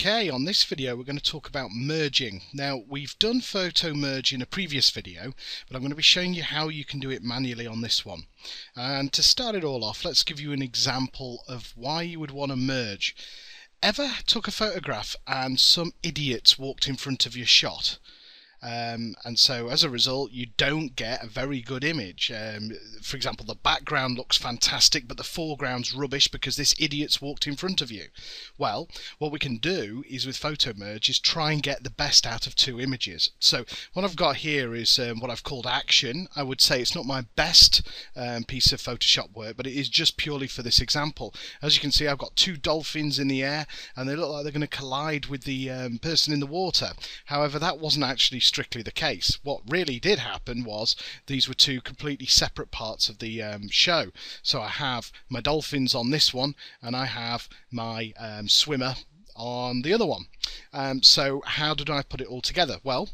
Okay, on this video we're going to talk about merging. Now we've done photo merge in a previous video, but I'm going to be showing you how you can do it manually on this one. And to start it all off, let's give you an example of why you would want to merge. Ever took a photograph and some idiots walked in front of your shot? Um, and so as a result you don't get a very good image. Um, for example the background looks fantastic but the foreground's rubbish because this idiot's walked in front of you. Well what we can do is with photo merge is try and get the best out of two images. So what I've got here is um, what I've called action. I would say it's not my best um, piece of Photoshop work but it is just purely for this example. As you can see I've got two dolphins in the air and they look like they're going to collide with the um, person in the water. However that wasn't actually strictly the case. What really did happen was these were two completely separate parts of the um, show. So I have my dolphins on this one, and I have my um, swimmer on the other one. Um, so how did I put it all together? Well,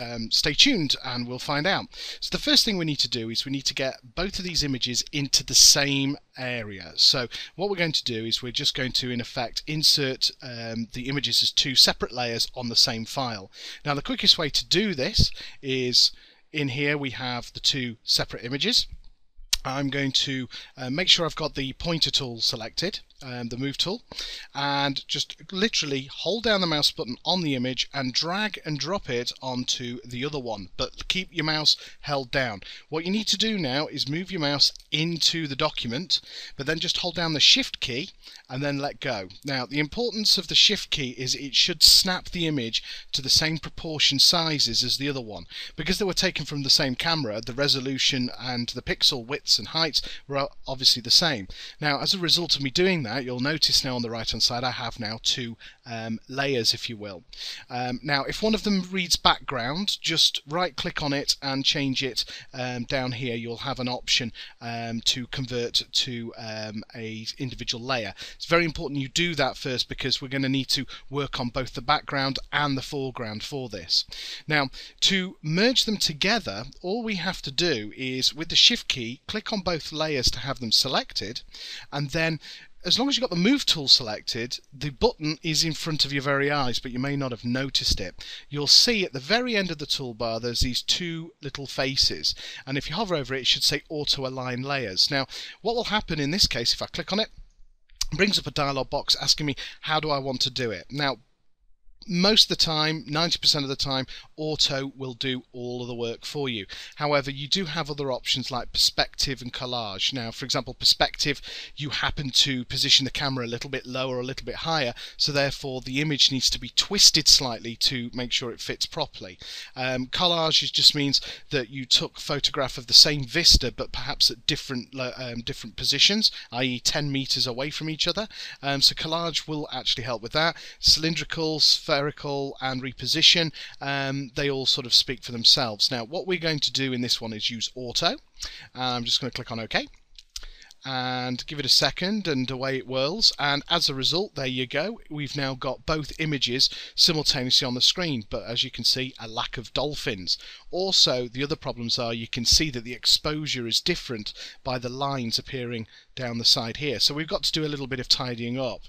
um, stay tuned and we'll find out. So the first thing we need to do is we need to get both of these images into the same area. So what we're going to do is we're just going to in effect insert um, the images as two separate layers on the same file. Now the quickest way to do this is in here we have the two separate images. I'm going to uh, make sure I've got the pointer tool selected um, the move tool and just literally hold down the mouse button on the image and drag and drop it onto the other one but keep your mouse held down. What you need to do now is move your mouse into the document but then just hold down the shift key and then let go. Now the importance of the shift key is it should snap the image to the same proportion sizes as the other one. Because they were taken from the same camera the resolution and the pixel widths and heights were obviously the same. Now as a result of me doing that you'll notice now on the right hand side I have now two um, layers if you will. Um, now if one of them reads background just right click on it and change it um, down here you'll have an option um, to convert to um, a individual layer. It's very important you do that first because we're going to need to work on both the background and the foreground for this. Now to merge them together all we have to do is with the shift key click on both layers to have them selected and then as long as you've got the move tool selected, the button is in front of your very eyes, but you may not have noticed it. You'll see at the very end of the toolbar there's these two little faces, and if you hover over it, it should say auto align layers. Now, what will happen in this case, if I click on it, brings up a dialog box asking me how do I want to do it. Now, most of the time, 90% of the time, auto will do all of the work for you. However, you do have other options like perspective and collage. Now, for example, perspective, you happen to position the camera a little bit lower or a little bit higher, so therefore the image needs to be twisted slightly to make sure it fits properly. Um, collage just means that you took photograph of the same vista, but perhaps at different um, different positions, i.e., 10 meters away from each other. Um, so collage will actually help with that. Cylindricals, spherical and reposition, um, they all sort of speak for themselves. Now what we're going to do in this one is use auto. I'm just going to click on OK and give it a second and away it whirls. And as a result there you go. We've now got both images simultaneously on the screen but as you can see a lack of dolphins. Also the other problems are you can see that the exposure is different by the lines appearing down the side here. So we've got to do a little bit of tidying up.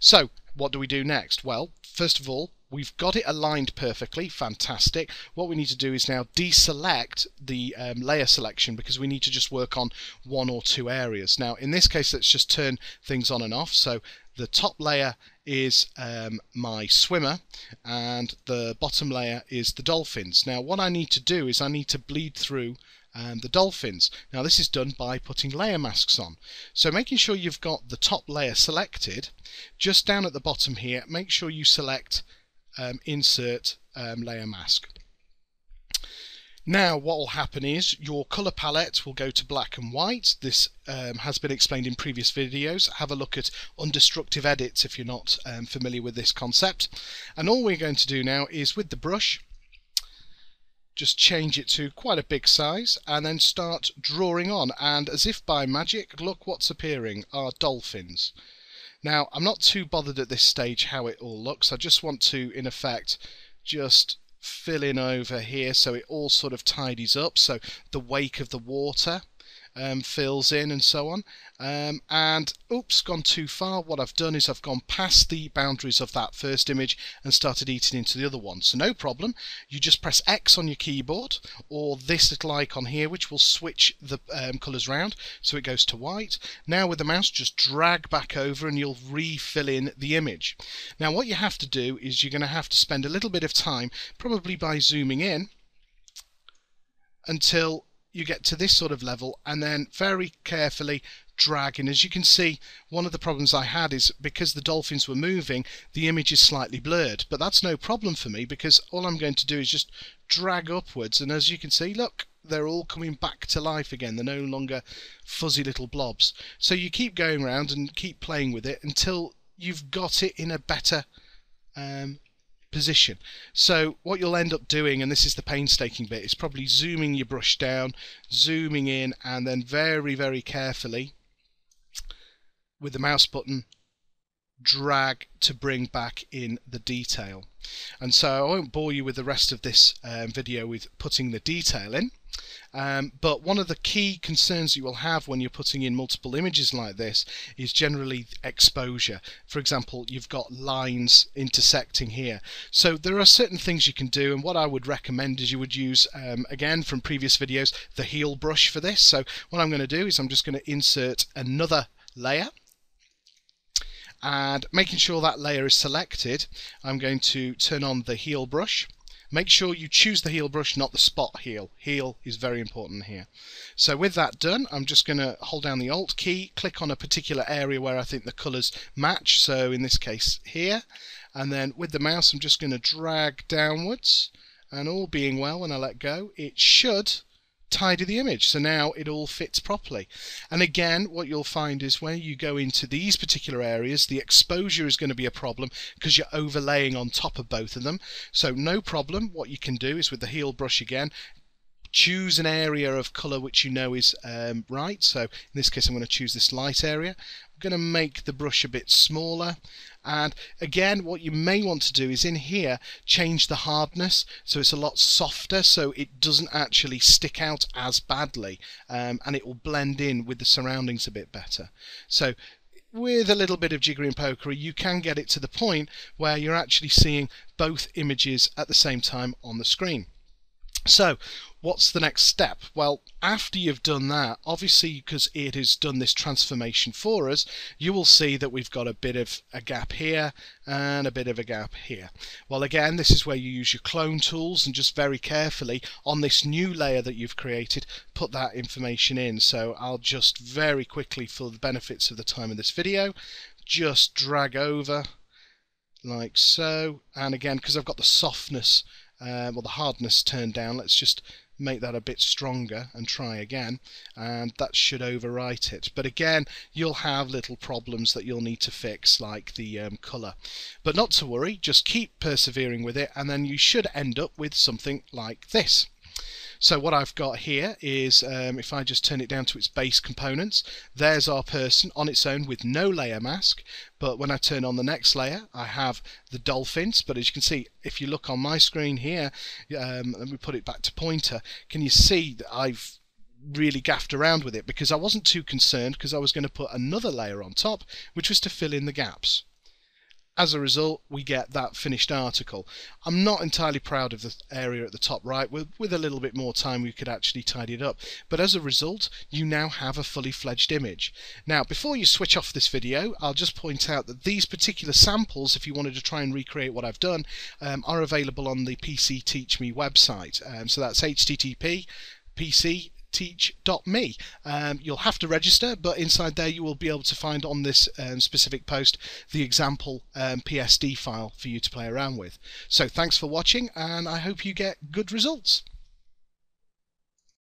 So what do we do next? Well first of all We've got it aligned perfectly, fantastic. What we need to do is now deselect the um, layer selection because we need to just work on one or two areas. Now in this case let's just turn things on and off. So the top layer is um, my swimmer and the bottom layer is the dolphins. Now what I need to do is I need to bleed through um, the dolphins. Now this is done by putting layer masks on. So making sure you've got the top layer selected, just down at the bottom here, make sure you select um, insert um, layer mask. Now what will happen is your color palette will go to black and white. This um, has been explained in previous videos. Have a look at non-destructive edits if you're not um, familiar with this concept. And all we're going to do now is with the brush just change it to quite a big size and then start drawing on and as if by magic look what's appearing are dolphins now, I'm not too bothered at this stage how it all looks. I just want to, in effect, just fill in over here so it all sort of tidies up. So the wake of the water um, fills in and so on. Um, and oops, gone too far. What I've done is I've gone past the boundaries of that first image and started eating into the other one. So no problem. You just press X on your keyboard or this little icon here, which will switch the um, colors around so it goes to white. Now with the mouse, just drag back over and you'll refill in the image. Now what you have to do is you're going to have to spend a little bit of time, probably by zooming in, until you get to this sort of level and then very carefully drag and as you can see one of the problems I had is because the dolphins were moving the image is slightly blurred. But that's no problem for me because all I'm going to do is just drag upwards. And as you can see look they're all coming back to life again. They're no longer fuzzy little blobs. So you keep going around and keep playing with it until you've got it in a better um, position. So what you'll end up doing, and this is the painstaking bit, is probably zooming your brush down, zooming in, and then very, very carefully with the mouse button drag to bring back in the detail. And so I won't bore you with the rest of this um, video with putting the detail in. Um, but one of the key concerns you will have when you're putting in multiple images like this is generally exposure. For example, you've got lines intersecting here. So there are certain things you can do and what I would recommend is you would use, um, again from previous videos, the heal brush for this. So what I'm going to do is I'm just going to insert another layer and making sure that layer is selected I'm going to turn on the heal brush Make sure you choose the heal brush, not the spot heal. Heal is very important here. So with that done, I'm just going to hold down the Alt key, click on a particular area where I think the colours match, so in this case here, and then with the mouse I'm just going to drag downwards, and all being well when I let go, it should tidy the image so now it all fits properly. And again what you'll find is when you go into these particular areas the exposure is going to be a problem because you're overlaying on top of both of them. So no problem. What you can do is with the heal brush again choose an area of color which you know is um, right. So in this case I'm going to choose this light area. I'm going to make the brush a bit smaller and again what you may want to do is in here change the hardness so it's a lot softer so it doesn't actually stick out as badly um, and it will blend in with the surroundings a bit better. So with a little bit of jiggery and pokery you can get it to the point where you're actually seeing both images at the same time on the screen so what's the next step? Well, after you've done that, obviously because it has done this transformation for us, you will see that we've got a bit of a gap here and a bit of a gap here. Well, again, this is where you use your clone tools and just very carefully on this new layer that you've created, put that information in. So I'll just very quickly, for the benefits of the time of this video, just drag over like so. And again, because I've got the softness uh, well the hardness turned down. Let's just make that a bit stronger and try again. And that should overwrite it. But again you'll have little problems that you'll need to fix like the um, color but not to worry. Just keep persevering with it and then you should end up with something like this so what I've got here is, um, if I just turn it down to its base components, there's our person on its own with no layer mask. But when I turn on the next layer, I have the dolphins. But as you can see, if you look on my screen here, um, let me put it back to pointer, can you see that I've really gaffed around with it because I wasn't too concerned because I was going to put another layer on top which was to fill in the gaps as a result, we get that finished article. I'm not entirely proud of the area at the top right. With, with a little bit more time, we could actually tidy it up. But as a result, you now have a fully fledged image. Now, before you switch off this video, I'll just point out that these particular samples, if you wanted to try and recreate what I've done, um, are available on the PC Teach Me website. Um, so that's http PC teach.me. Um, you'll have to register, but inside there you will be able to find on this um, specific post the example um, PSD file for you to play around with. So thanks for watching, and I hope you get good results.